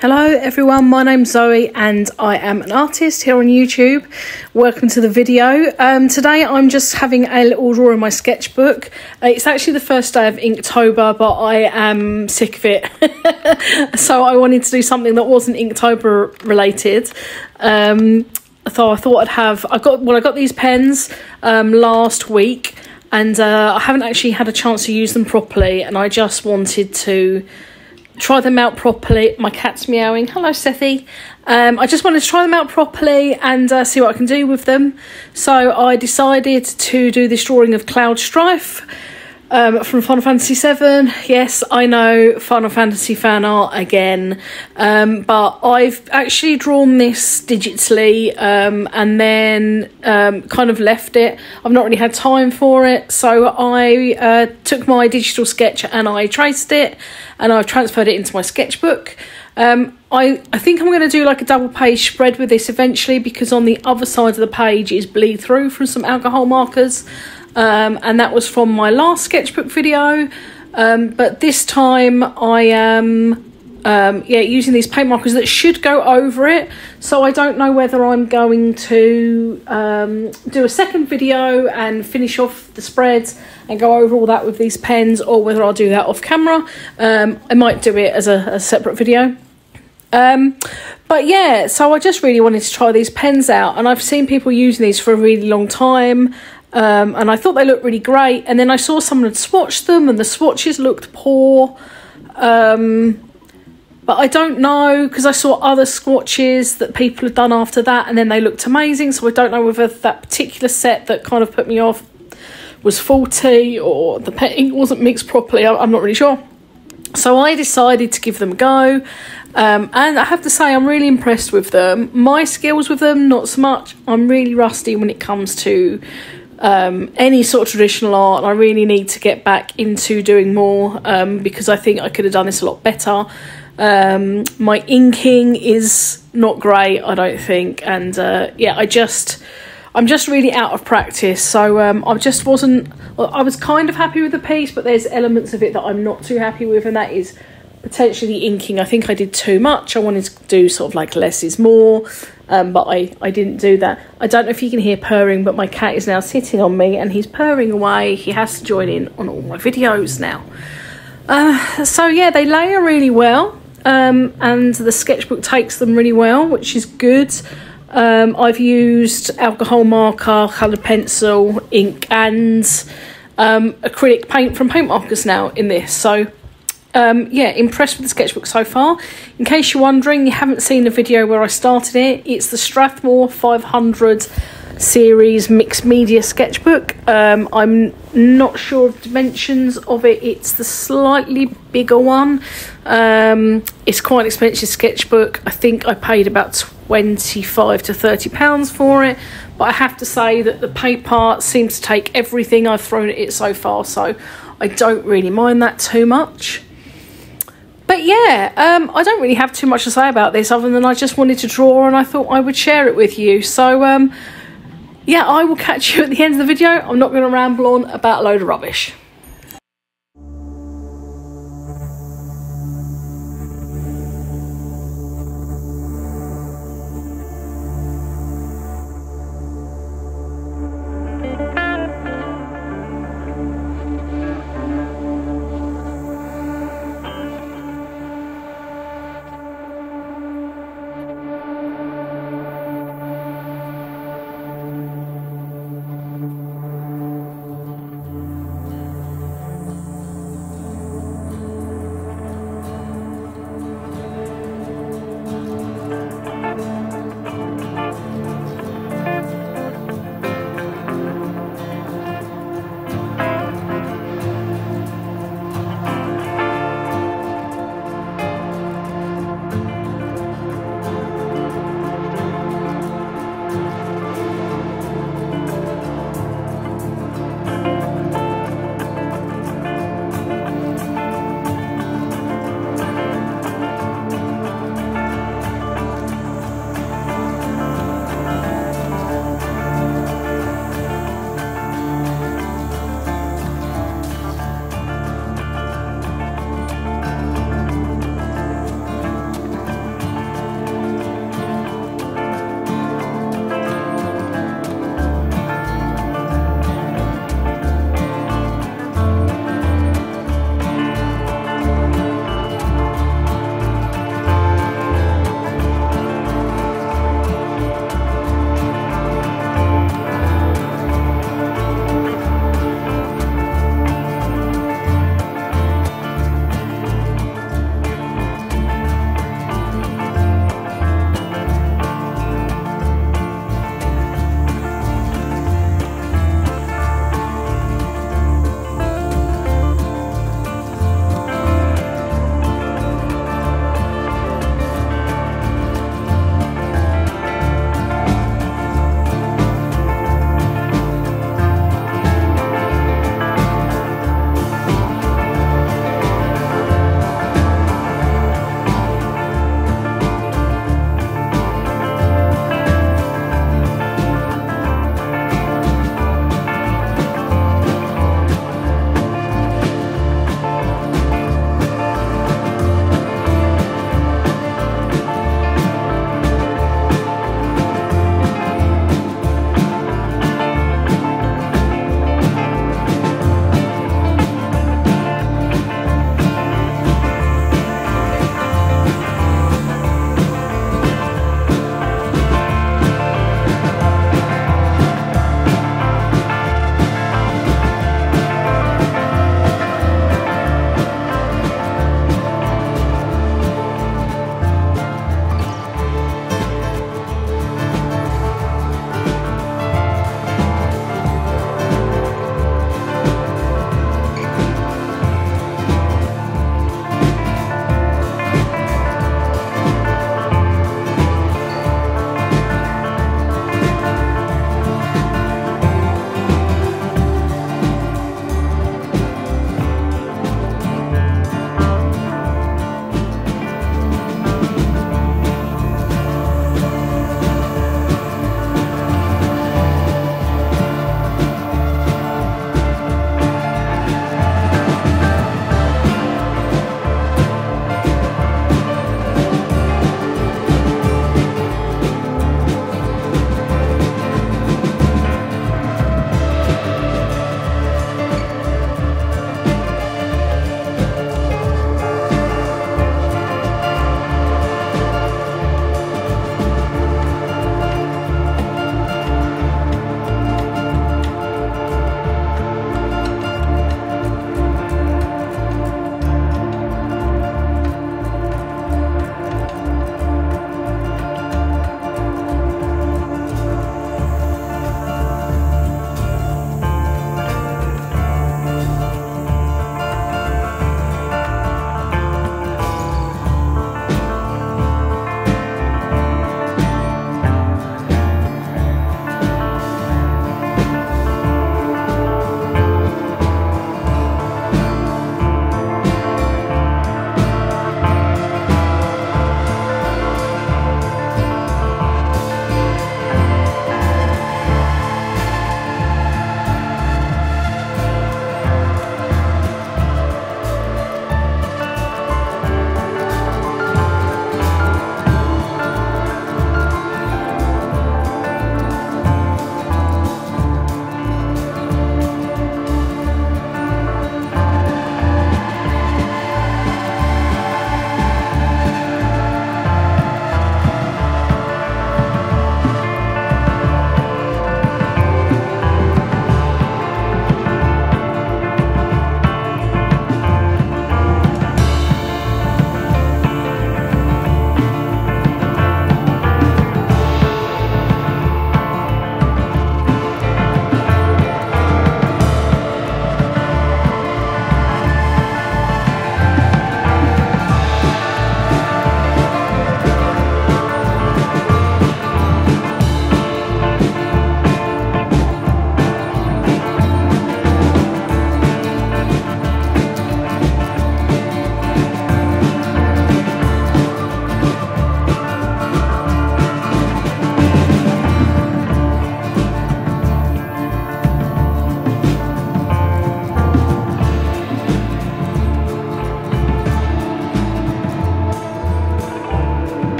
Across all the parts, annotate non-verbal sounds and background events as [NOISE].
Hello everyone, my name's Zoe and I am an artist here on YouTube. Welcome to the video. Um, today I'm just having a little draw in my sketchbook. Uh, it's actually the first day of Inktober but I am sick of it. [LAUGHS] so I wanted to do something that wasn't Inktober related. Um, so I thought I'd have, I got, well I got these pens um, last week and uh, I haven't actually had a chance to use them properly and I just wanted to try them out properly. My cat's meowing. Hello, Sethy. Um, I just wanted to try them out properly and uh, see what I can do with them. So I decided to do this drawing of Cloud Strife um, from Final Fantasy VII. Yes, I know Final Fantasy fan art again, um, but I've actually drawn this digitally um, and then um, kind of left it. I've not really had time for it, so I uh, took my digital sketch and I traced it and I've transferred it into my sketchbook. Um, I, I think I'm going to do like a double page spread with this eventually because on the other side of the page is bleed through from some alcohol markers um, and that was from my last sketchbook video. Um, but this time I am um, yeah using these paint markers that should go over it. So I don't know whether I'm going to um, do a second video and finish off the spreads and go over all that with these pens, or whether I'll do that off camera. Um, I might do it as a, a separate video. Um, but yeah, so I just really wanted to try these pens out, and I've seen people using these for a really long time. Um, and I thought they looked really great. And then I saw someone had swatched them, and the swatches looked poor. Um, but I don't know because I saw other swatches that people had done after that, and then they looked amazing. So I don't know whether that particular set that kind of put me off was faulty or the ink [LAUGHS] wasn't mixed properly. I'm not really sure. So I decided to give them a go. Um, and I have to say, I'm really impressed with them. My skills with them, not so much. I'm really rusty when it comes to um, any sort of traditional art. I really need to get back into doing more um, because I think I could have done this a lot better. Um, my inking is not great, I don't think, and uh, yeah, I just. I'm just really out of practice, so um, I just wasn't. I was kind of happy with the piece, but there's elements of it that I'm not too happy with, and that is potentially the inking. I think I did too much. I wanted to do sort of like less is more, um, but I, I didn't do that. I don't know if you can hear purring, but my cat is now sitting on me and he's purring away. He has to join in on all my videos now. Uh, so yeah, they layer really well, um, and the sketchbook takes them really well, which is good. Um, I've used alcohol marker, coloured pencil, ink, and um, acrylic paint from Paint Markers now in this. So um, yeah, impressed with the sketchbook so far. In case you're wondering, you haven't seen the video where I started it, it's the Strathmore 500 series mixed media sketchbook. Um, I'm not sure of dimensions of it, it's the slightly bigger one. Um, it's quite an expensive sketchbook. I think I paid about 25 to 30 pounds for it, but I have to say that the paper seems to take everything I've thrown at it so far, so I don't really mind that too much but yeah, um, I don't really have too much to say about this other than I just wanted to draw and I thought I would share it with you. So, um, yeah, I will catch you at the end of the video. I'm not going to ramble on about a load of rubbish.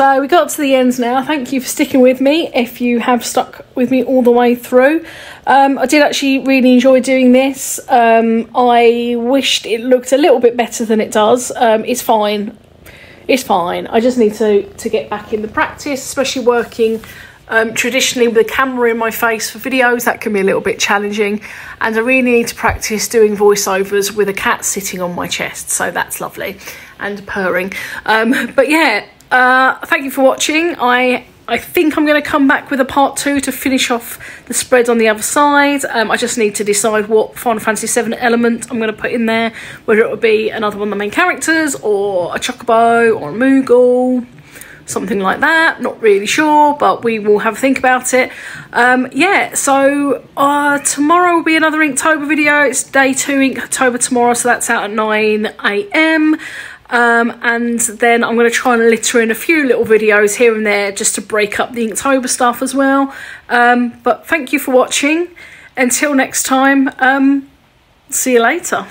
So we got to the end now. Thank you for sticking with me if you have stuck with me all the way through. Um, I did actually really enjoy doing this. Um, I wished it looked a little bit better than it does. Um, it's fine. It's fine. I just need to, to get back in the practice, especially working um, traditionally with a camera in my face for videos. That can be a little bit challenging. And I really need to practice doing voiceovers with a cat sitting on my chest. So that's lovely. And purring. Um, but yeah, uh, thank you for watching. I I think I'm going to come back with a part two to finish off the spread on the other side. Um, I just need to decide what Final Fantasy VII element I'm going to put in there, whether it would be another one of the main characters or a Chocobo or a Moogle, something like that. Not really sure, but we will have a think about it. Um, yeah, so uh, tomorrow will be another Inktober video. It's day two Inktober tomorrow, so that's out at 9am. Um, and then I'm going to try and litter in a few little videos here and there just to break up the Inktober stuff as well. Um, but thank you for watching. Until next time, um, see you later.